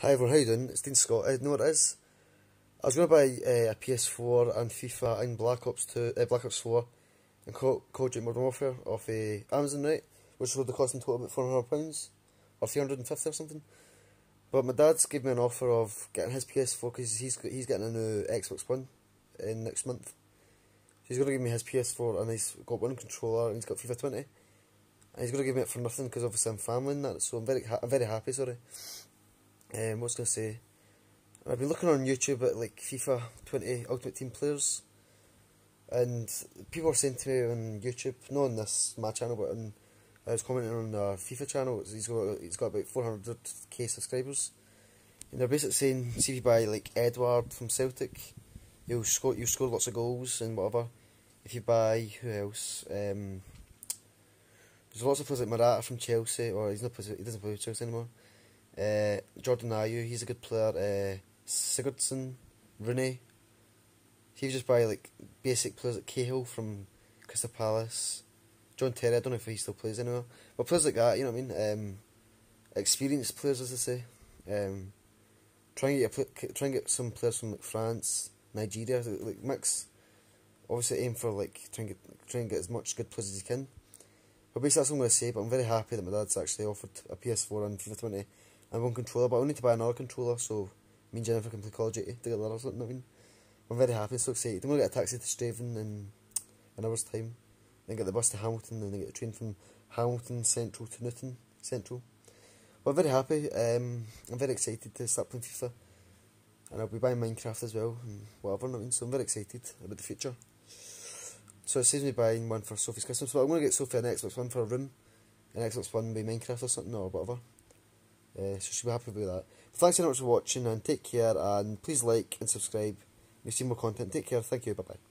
Hi everyone, how you doing? It's Dean Scott. Uh, know what it is. I was going to buy uh, a PS4 and FIFA and Black Ops 2, uh, Black Ops 4 and Call, Call of Duty Modern Warfare off uh, Amazon, right? Which would have cost in total about £400 or 350 or something. But my dad's gave me an offer of getting his PS4 because he's, he's getting a new Xbox One in next month. he's going to give me his PS4 and he's got one controller and he's got FIFA 20. And he's going to give me it for nothing because obviously I'm family and that, so I'm very, I'm very happy, sorry. Um, what's going to say? I've been looking on YouTube at like FIFA 20 Ultimate Team players, and people are saying to me on YouTube, not on this my channel, but on I was commenting on the FIFA channel. He's got he's got about 400k subscribers, and they're basically saying, see if you buy like Edward from Celtic, you'll score you'll score lots of goals and whatever. If you buy who else? Um, there's lots of players like Morata from Chelsea, or he's not he doesn't play with Chelsea anymore. Uh, Jordan Ayew, he's a good player. Uh, Sigurdsson, Rooney. He was just by like basic players like Cahill from Crystal Palace. John Terry, I don't know if he still plays anymore. But players like that, you know what I mean? Um, experienced players, as I say. Um, try and get a, try and get some players from like France, Nigeria, like mix. Obviously, aim for like try and get try and get as much good players as you can. But basically, that's what I'm going to say. But I'm very happy that my dad's actually offered a PS4 and FIFA 20 and one controller, but I need to buy another controller so me and Jennifer can play Call of Duty together or something. I mean, I'm very happy, so excited. Going to get a taxi to Strathaven in an hour's time, then get the bus to Hamilton, and then get the train from Hamilton Central to Newton Central. But I'm very happy. Um, I'm very excited to start playing FIFA, and I'll be buying Minecraft as well and whatever. I mean, so I'm very excited about the future. So it saves me buying one for Sophie's Christmas, but I'm going to get Sophie an Xbox One for a room, an Xbox One with Minecraft or something or whatever. Uh, so she'll be happy with that. Thanks so much for watching and take care and please like and subscribe. You'll see more content. Take care. Thank you. Bye bye.